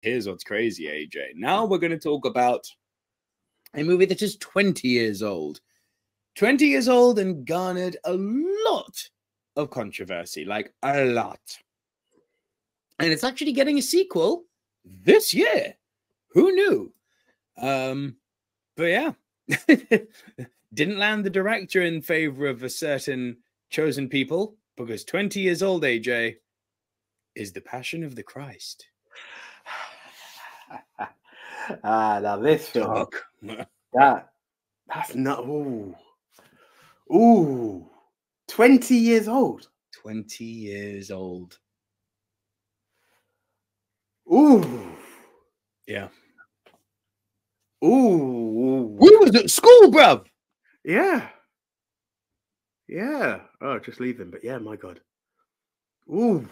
here's what's crazy, AJ. Now we're going to talk about a movie that is 20 years old. 20 years old and garnered a lot of controversy, like a lot. And it's actually getting a sequel this year. Who knew? Um, but yeah, didn't land the director in favor of a certain chosen people because 20 years old, AJ, is the passion of the Christ. ah, now this film, that that's not. Ooh, ooh, 20 years old. 20 years old. Ooh. Yeah. Ooh. We was at school, bruv. Yeah. Yeah. Oh, just leave them. But yeah, my God. Ooh.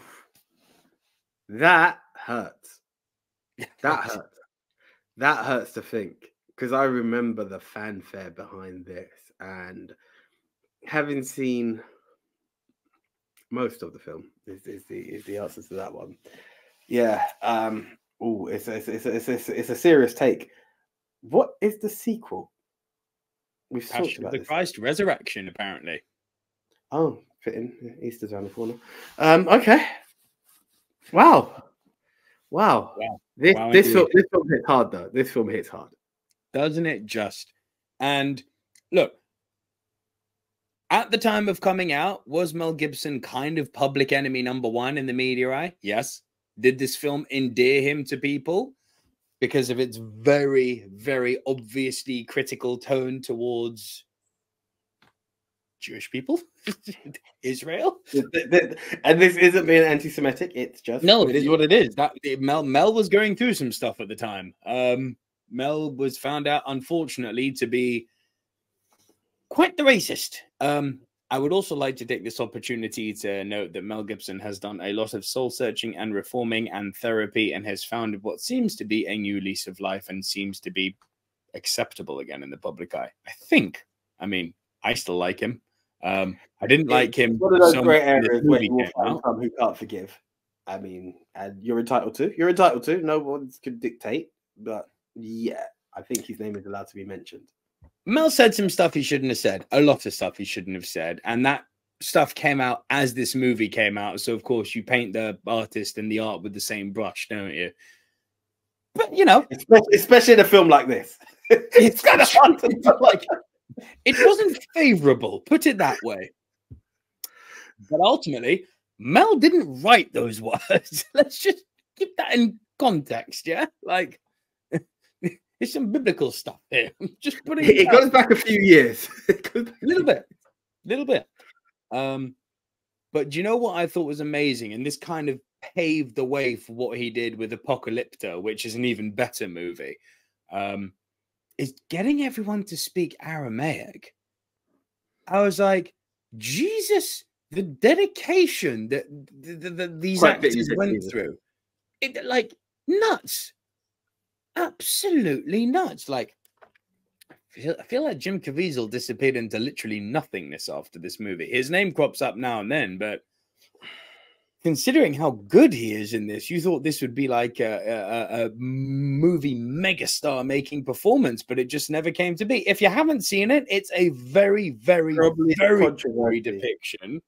That hurts. That hurts. That hurts to think. Because I remember the fanfare behind this and having seen most of the film is, is the is the answer to that one. Yeah. Um, oh, it's a, it's, it's, a, it's, a, it's a serious take. What is the sequel? We've Passion talked about the this. Christ Resurrection, apparently. Oh, fitting. Easter's around the corner. Um, okay. Wow. Wow. wow. This wow, this film, this film hits hard though. This film hits hard. Doesn't it just? And look, at the time of coming out, was Mel Gibson kind of public enemy number one in the media eye? Yes. Did this film endear him to people because of its very, very obviously critical tone towards Jewish people, Israel, and this isn't being anti-Semitic. It's just no, it is what it is. That Mel Mel was going through some stuff at the time. Um, Mel was found out, unfortunately, to be quite the racist. Um, I would also like to take this opportunity to note that Mel Gibson has done a lot of soul searching and reforming and therapy and has found what seems to be a new lease of life and seems to be acceptable again in the public eye. I think. I mean, I still like him. Um, I didn't like him. One of those great areas where you will find some who can't forgive. I mean, and you're entitled to. You're entitled to. No one can dictate. But yeah, I think his name is allowed to be mentioned. Mel said some stuff he shouldn't have said, a lot of stuff he shouldn't have said, and that stuff came out as this movie came out. So of course you paint the artist and the art with the same brush, don't you? But you know, especially, especially in a film like this, it's kind of hard to like. It wasn't favorable, put it that way. But ultimately, Mel didn't write those words. Let's just keep that in context, yeah. Like it's some biblical stuff here. Just putting it, it goes back a few years. a little bit, a little bit. Um, but do you know what I thought was amazing? And this kind of paved the way for what he did with Apocalypto, which is an even better movie. Um, is getting everyone to speak Aramaic. I was like, Jesus, the dedication that, that, that these Quite actors went through, it like nuts absolutely nuts. Like, I feel, I feel like Jim Caviezel disappeared into literally nothingness after this movie. His name crops up now and then, but considering how good he is in this, you thought this would be like a, a, a movie megastar making performance, but it just never came to be. If you haven't seen it, it's a very, very, Probably very gory depiction.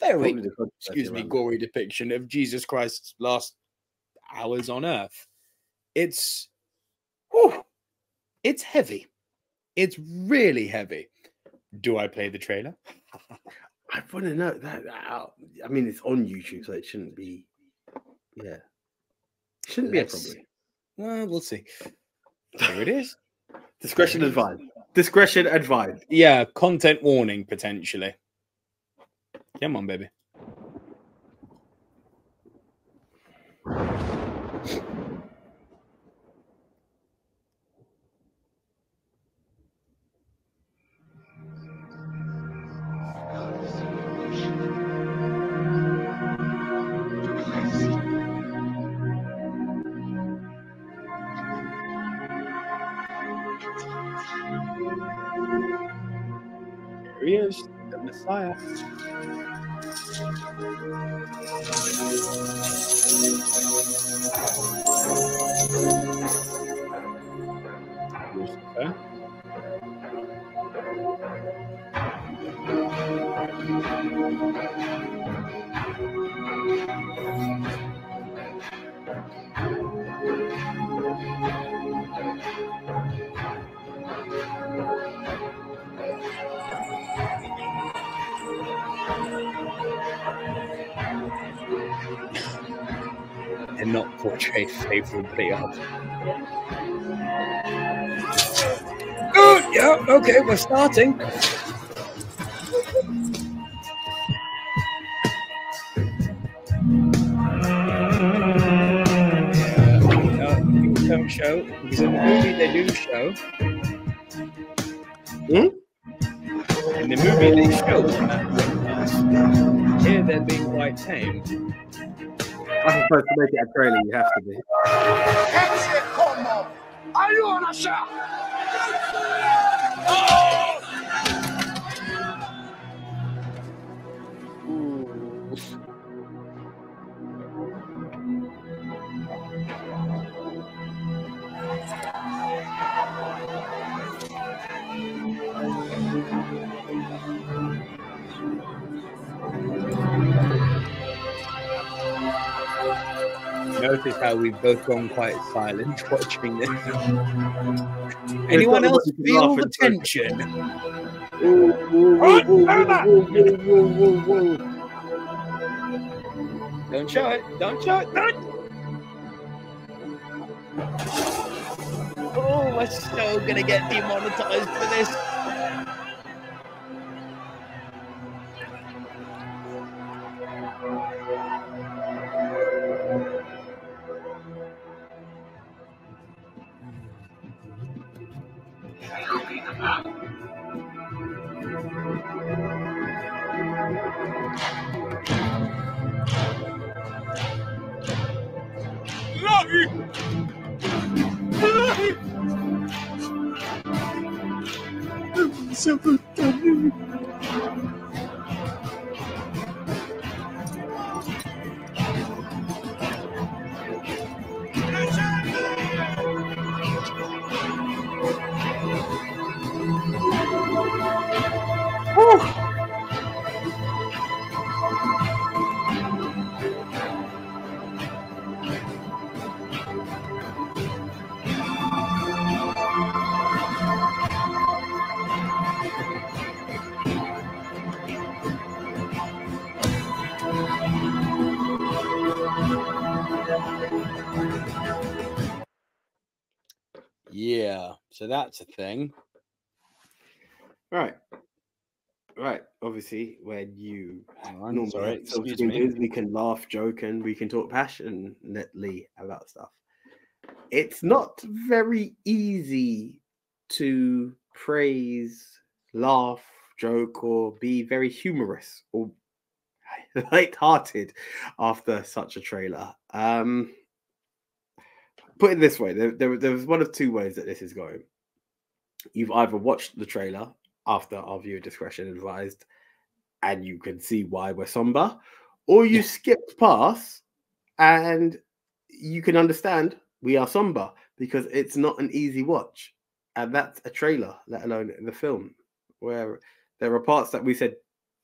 Very, excuse me, gory depiction of Jesus Christ's last hours on earth. It's Whew, it's heavy. It's really heavy. Do I play the trailer? I want to know that, I mean, it's on YouTube, so it shouldn't be. Yeah, shouldn't Let's, be a problem. Well, we'll see. There it is. Discretion advised. Discretion advised. Yeah, content warning potentially. Come on, baby. He is, the Messiah. Lucifer. and portrayed favorably of. Good, yeah, okay, we're starting. Yeah, uh, show because in the movie they do show. Hmm? In the movie they show that here they're being quite tame. I'm supposed to make it a trailer. You have to be. Ecce homo! Aiunaci! is how we've both gone quite silent watching this. Anyone else feel the tension? Don't show it. Don't show it. Don't. Oh, we're still gonna get demonetized for this. Silver so that's a thing. Right. Right. Obviously, when you Hang on, normally sorry, excuse me. media, we can laugh, joke, and we can talk passionately about stuff. It's not very easy to praise, laugh, joke, or be very humorous or light-hearted after such a trailer. Um, put it this way: there, there, there was one of two ways that this is going. You've either watched the trailer after our viewer discretion advised, and you can see why we're somber, or you Yeah. skipped past and you can understand we are somber because it's not an easy watch. And that's a trailer, let alone the film, where there are parts that we said,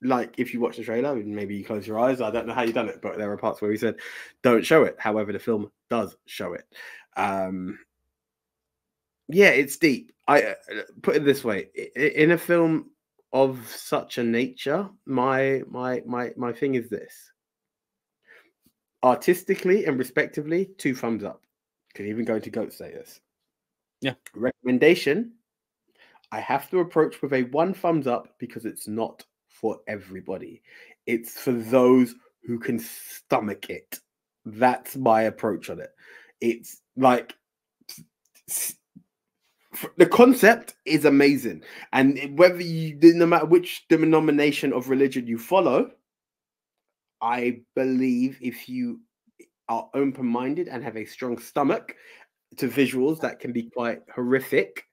like if you watch the trailer, and maybe you close your eyes. I don't know how you've done it, but there are parts where we said, don't show it. However, the film does show it. Um, yeah, it's deep. I uh, put it this way: in a film of such a nature, my my my my thing is this: artistically and respectively, two thumbs up. Can even go into goat status. Yeah. Recommendation: I have to approach with a one thumbs up because it's not for everybody. It's for those who can stomach it. That's my approach on it. It's like the concept is amazing, and whether you, no matter which denomination of religion you follow, I believe if you are open-minded and have a strong stomach to visuals that can be quite horrific,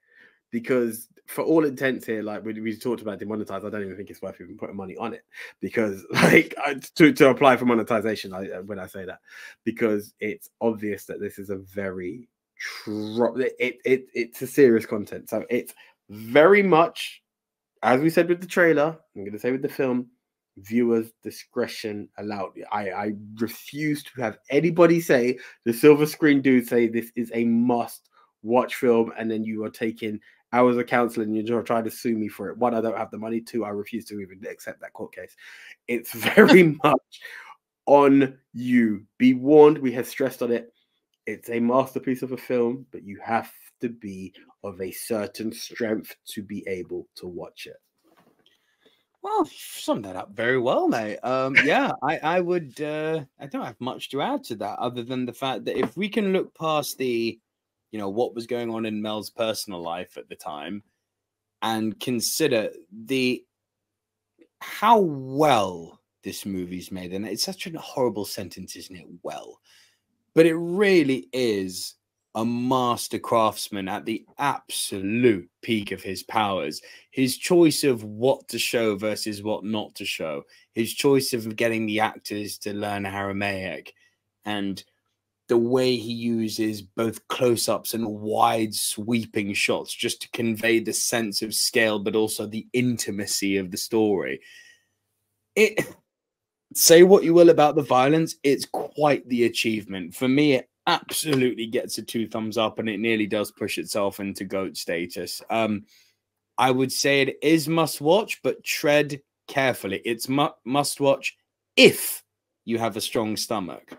because for all intents here, like we, we talked about demonetized, I don't even think it's worth even putting money on it. Because, like, to, to apply for monetization, I, when I say that, because it's obvious that this is a very tro- it, it it's a serious content. So it's very much, as we said with the trailer, I'm going to say with the film, viewers discretion allowed. I, I refuse to have anybody say the silver screen dude say this is a must watch film and then you are taking hours of counseling and you're trying to sue me for it. One, I don't have the money. Two, I refuse to even accept that court case. It's very much on you. Be warned, we have stressed on it. It's a masterpiece of a film, but you have to be of a certain strength to be able to watch it. Well, summed that up very well, mate. Um, yeah, I, I would. Uh, I don't have much to add to that, other than the fact that if we can look past the, you know, what was going on in Mel's personal life at the time, and consider the how well this movie's made, and it's such a horrible sentence, isn't it? Well, but it really is a master craftsman at the absolute peak of his powers. His choice of what to show versus what not to show, his choice of getting the actors to learn Aramaic, and the way he uses both close ups and wide sweeping shots just to convey the sense of scale, but also the intimacy of the story. It. Say what you will about the violence, it's quite the achievement. For me, it absolutely gets a two thumbs up and it nearly does push itself into goat status. Um, I would say it is must watch, but tread carefully. It's mu- must watch if you have a strong stomach.